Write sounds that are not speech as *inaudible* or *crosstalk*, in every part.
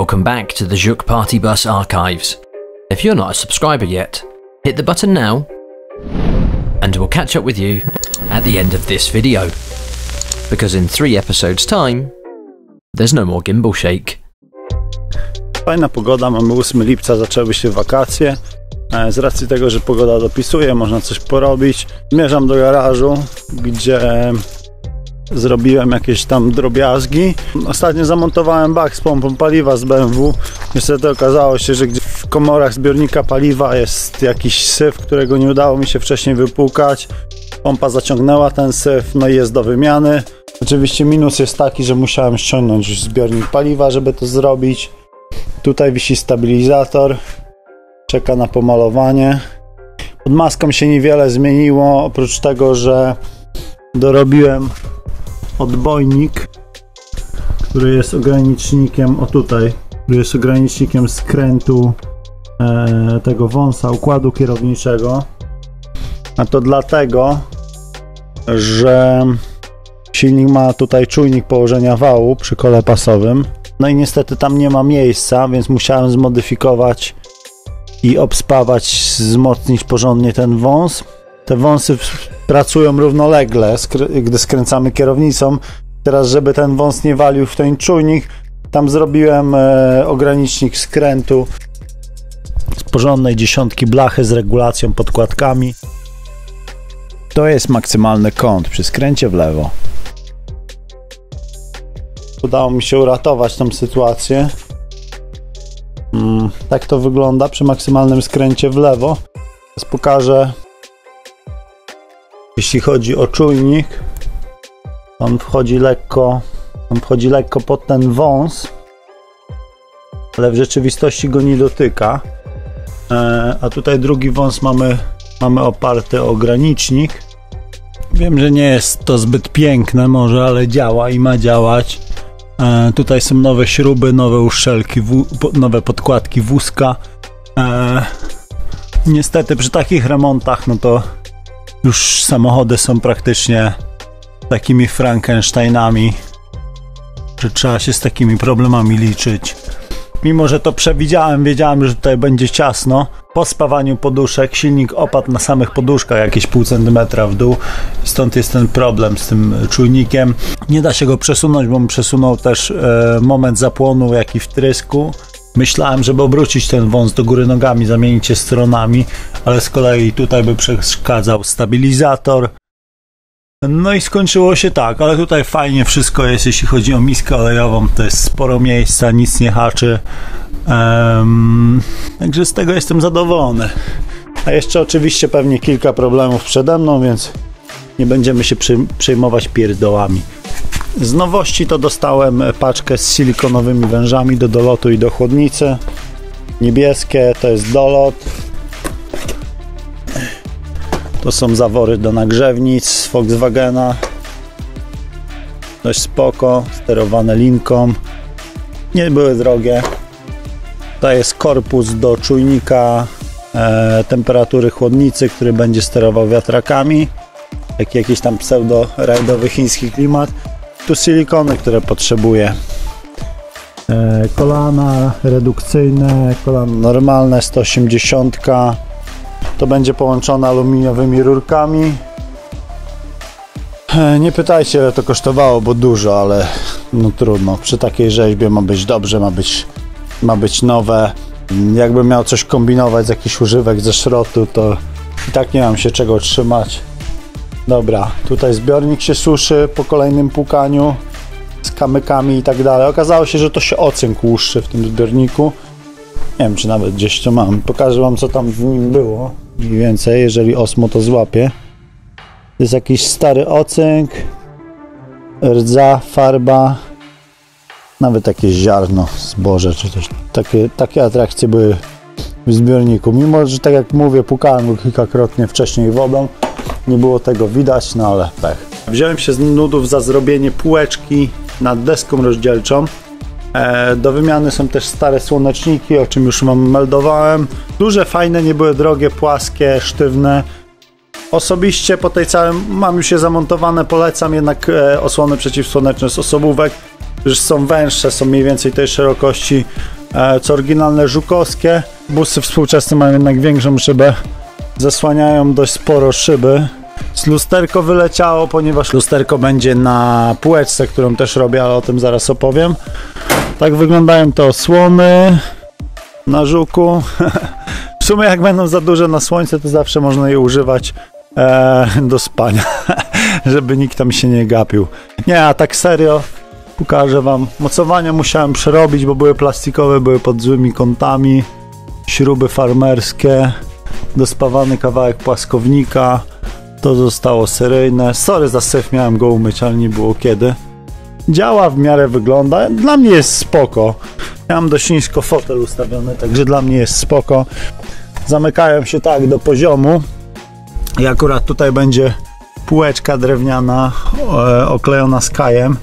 Welcome back to the Juk Party Bus archives. If you're not a subscriber yet, hit the button now, and we'll catch up with you at the end of this video. Because in three episodes' time, there's no more gimbal shake. Fajna pogoda, mamy 8 lipca, zaczęły się wakacje. Z racji tego, że pogoda dopisuje, można coś porobić. Zmierzam do garażu, gdzie zrobiłem jakieś tam drobiazgi. Ostatnio zamontowałem bak z pompą paliwa z BMW. Niestety okazało się, że w komorach zbiornika paliwa jest jakiś syf, którego nie udało mi się wcześniej wypłukać. Pompa zaciągnęła ten syf, no i jest do wymiany. Oczywiście minus jest taki, że musiałem ściągnąć już zbiornik paliwa, żeby to zrobić. Tutaj wisi stabilizator. Czeka na pomalowanie. Pod maską się niewiele zmieniło, oprócz tego, że dorobiłem odbojnik, który jest ogranicznikiem, o tutaj, który jest ogranicznikiem skrętu e, tego wąsa układu kierowniczego. A to dlatego, że silnik ma tutaj czujnik położenia wału przy kole pasowym. No i niestety tam nie ma miejsca, więc musiałem zmodyfikować i obspawać, wzmocnić porządnie ten wąs. Te wąsy pracują równolegle, gdy skręcamy kierownicą. Teraz, żeby ten wąs nie walił w ten czujnik, tam zrobiłem e, ogranicznik skrętu z porządnej dziesiątki blachy z regulacją podkładkami. To jest maksymalny kąt przy skręcie w lewo. Udało mi się uratować tą sytuację. Mm, tak to wygląda przy maksymalnym skręcie w lewo. Teraz pokażę. Jeśli chodzi o czujnik, on wchodzi lekko, on wchodzi lekko pod ten wąs, ale w rzeczywistości go nie dotyka. E, a tutaj drugi wąs mamy, mamy oparty o granicznik. Wiem, że nie jest to zbyt piękne może, ale działa i ma działać. E, tutaj są nowe śruby, nowe uszczelki, nowe podkładki wózka. E, niestety przy takich remontach, no to już samochody są praktycznie takimi Frankensteinami, że trzeba się z takimi problemami liczyć. Mimo, że to przewidziałem, wiedziałem, że tutaj będzie ciasno. Po spawaniu poduszek silnik opadł na samych poduszkach jakieś pół centymetra w dół. Stąd jest ten problem z tym czujnikiem. Nie da się go przesunąć, bo mi przesunął też e, moment zapłonu, jak i wtrysku. Myślałem, żeby obrócić ten wąs do góry nogami, zamienić się stronami, ale z kolei tutaj by przeszkadzał stabilizator. No i skończyło się tak, ale tutaj fajnie wszystko jest, jeśli chodzi o miskę olejową, to jest sporo miejsca, nic nie haczy. Em, także z tego jestem zadowolony. A jeszcze oczywiście pewnie kilka problemów przede mną, więc nie będziemy się przejmować pierdołami. Z nowości to dostałem paczkę z silikonowymi wężami do dolotu i do chłodnicy. Niebieskie to jest dolot. To są zawory do nagrzewnic Volkswagena. Dość spoko, sterowane linką. Nie były drogie. To jest korpus do czujnika e, temperatury chłodnicy, który będzie sterował wiatrakami. Jak jakiś tam pseudo-rajdowy chiński klimat. Tu silikony, które potrzebuję. E, kolana redukcyjne, kolana normalne 180. To będzie połączone aluminiowymi rurkami. E, Nie pytajcie, ile to kosztowało, bo dużo, ale no trudno. Przy takiej rzeźbie ma być dobrze, ma być, ma być nowe. Jakbym miał coś kombinować z jakichś używek ze szrotu, to i tak nie mam się czego trzymać. Dobra, tutaj zbiornik się suszy po kolejnym płukaniu z kamykami i tak dalej. Okazało się, że to się ocynk łuszczy w tym zbiorniku. Nie wiem, czy nawet gdzieś to mam. Pokażę wam, co tam w nim było. Mniej więcej, jeżeli osmo to złapie. To jest jakiś stary ocynk, rdza, farba, nawet jakieś ziarno, zboże czy coś. Takie, takie atrakcje były w zbiorniku. Mimo, że tak jak mówię, pukałem go kilkakrotnie wcześniej wodą, nie było tego widać, no ale pech. Wziąłem się z nudów za zrobienie półeczki nad deską rozdzielczą. E, Do wymiany są też stare słoneczniki, o czym już Wam meldowałem. Duże, fajne, nie były drogie, płaskie, sztywne. Osobiście po tej całym mam już je zamontowane, polecam jednak e, osłony przeciwsłoneczne z osobówek. już są węższe, są mniej więcej tej szerokości e, co oryginalne żukowskie. Busy współczesne mają jednak większą szybę, zasłaniają dość sporo szyby. Z lusterko wyleciało, ponieważ lusterko będzie na półeczce, którą też robię, ale o tym zaraz opowiem. Tak wyglądają te osłony na żuku. *laughs* w sumie jak będą za duże na słońce, to zawsze można je używać e, do spania, *laughs* żeby nikt tam się nie gapił. Nie, a tak serio, pokażę wam. Mocowania musiałem przerobić, bo były plastikowe, były pod złymi kątami. Śruby farmerskie, dospawany kawałek płaskownika. To zostało seryjne. Sorry za syf, miałem go umyć, ale nie było kiedy. Działa w miarę wygląda. Dla mnie jest spoko. Mam dość nisko fotel ustawiony, także dla mnie jest spoko. Zamykają się tak do poziomu. I akurat tutaj będzie półeczka drewniana e, oklejona skajem.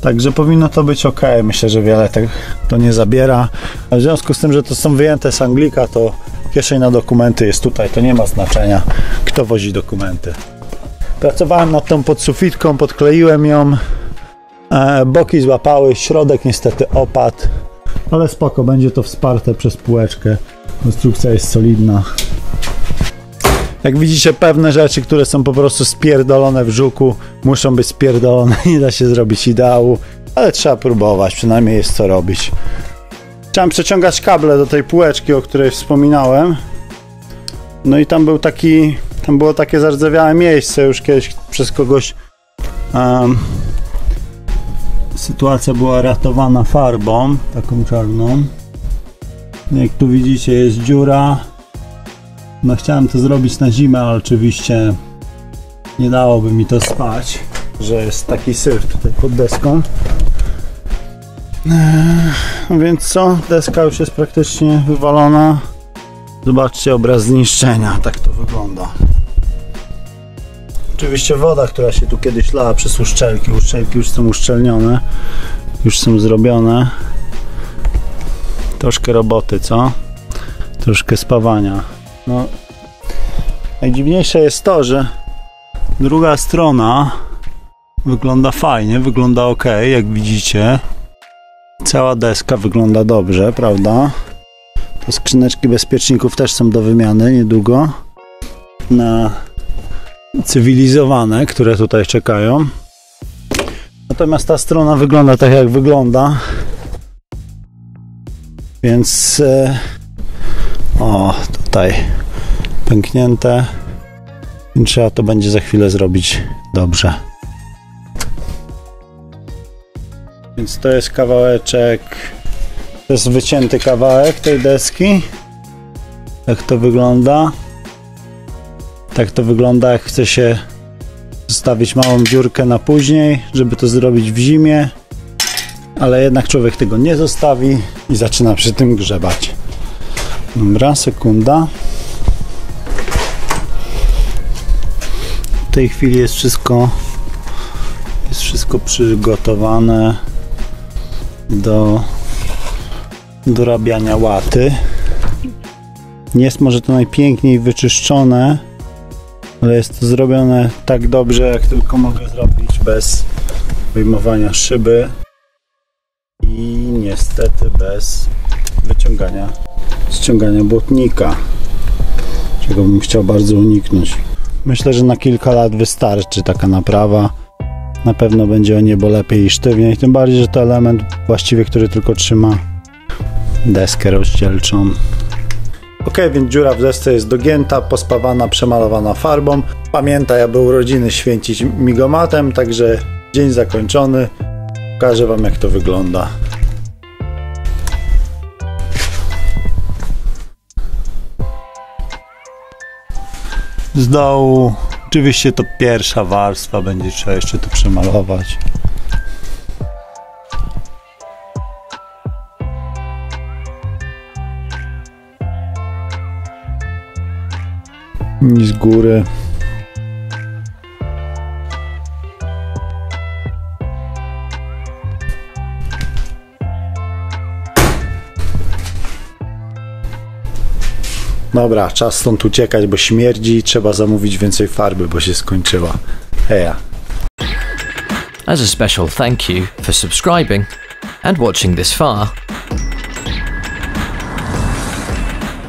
Także powinno to być ok. Myślę, że wiele tak to nie zabiera. A w związku z tym, że to są wyjęte z Anglika, to kieszeń na dokumenty jest tutaj. To nie ma znaczenia, kto wozi dokumenty. Pracowałem nad tą podsufitką, podkleiłem ją. E, boki złapały, środek niestety opadł. Ale spoko, będzie to wsparte przez półeczkę. Konstrukcja jest solidna. Jak widzicie, pewne rzeczy, które są po prostu spierdolone w żuku, muszą być spierdolone. *laughs* Nie da się zrobić ideału, ale trzeba próbować, przynajmniej jest co robić. Chciałem przeciągać kable do tej półeczki, o której wspominałem. No i tam był taki, tam było takie zardzewiałe miejsce już kiedyś przez kogoś. Um, sytuacja była ratowana farbą, taką czarną. Jak tu widzicie, jest dziura. No chciałem to zrobić na zimę, ale oczywiście nie dałoby mi to spać, że jest taki syf tutaj pod deską. Więc co? Deska już jest praktycznie wywalona. Zobaczcie obraz zniszczenia, tak to wygląda. Oczywiście woda, która się tu kiedyś lała przez uszczelki. Uszczelki już są uszczelnione, już są zrobione. Troszkę roboty, co? Troszkę spawania. No, najdziwniejsze jest to, że druga strona wygląda fajnie, wygląda ok, jak widzicie. Cała deska wygląda dobrze, prawda? Te skrzyneczki bezpieczników też są do wymiany niedługo. Na cywilizowane, które tutaj czekają. Natomiast ta strona wygląda tak, jak wygląda. Więc e, o, tutaj pęknięte. Trzeba to będzie za chwilę zrobić dobrze. Więc to jest kawałeczek, to jest wycięty kawałek tej deski. Jak to wygląda? Tak to wygląda, jak chce się zostawić małą dziurkę na później, żeby to zrobić w zimie. Ale jednak człowiek tego nie zostawi i zaczyna przy tym grzebać. Dobra, sekunda. W tej chwili jest wszystko jest wszystko przygotowane do dorabiania łaty. Jest może to najpiękniej wyczyszczone, ale jest to zrobione tak dobrze, jak tylko mogę zrobić bez wyjmowania szyby i niestety bez wyciągania ściągania błotnika, czego bym chciał bardzo uniknąć. Myślę, że na kilka lat wystarczy taka naprawa. Na pewno będzie o niebo lepiej i sztywniej, tym bardziej, że to element właściwie, który tylko trzyma deskę rozdzielczą. Ok, więc dziura w desce jest dogięta, pospawana, przemalowana farbą. Pamiętaj, aby urodziny święcić migomatem, także dzień zakończony. Pokażę Wam jak to wygląda. z dołu. Oczywiście to pierwsza warstwa, będzie trzeba jeszcze to przemalować. I z góry. Dobra, czas stąd uciekać, bo śmierdzi i trzeba zamówić więcej farby, bo się skończyła. Heja. As a special thank you for subscribing and watching this far,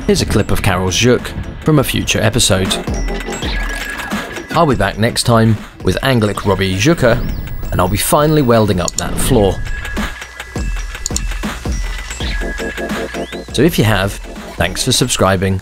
here's a clip of Carol's Juk from a future episode. I'll be back next time with Anglic Robbie Juka, and I'll be finally welding up that floor. So if you have, thanks for subscribing,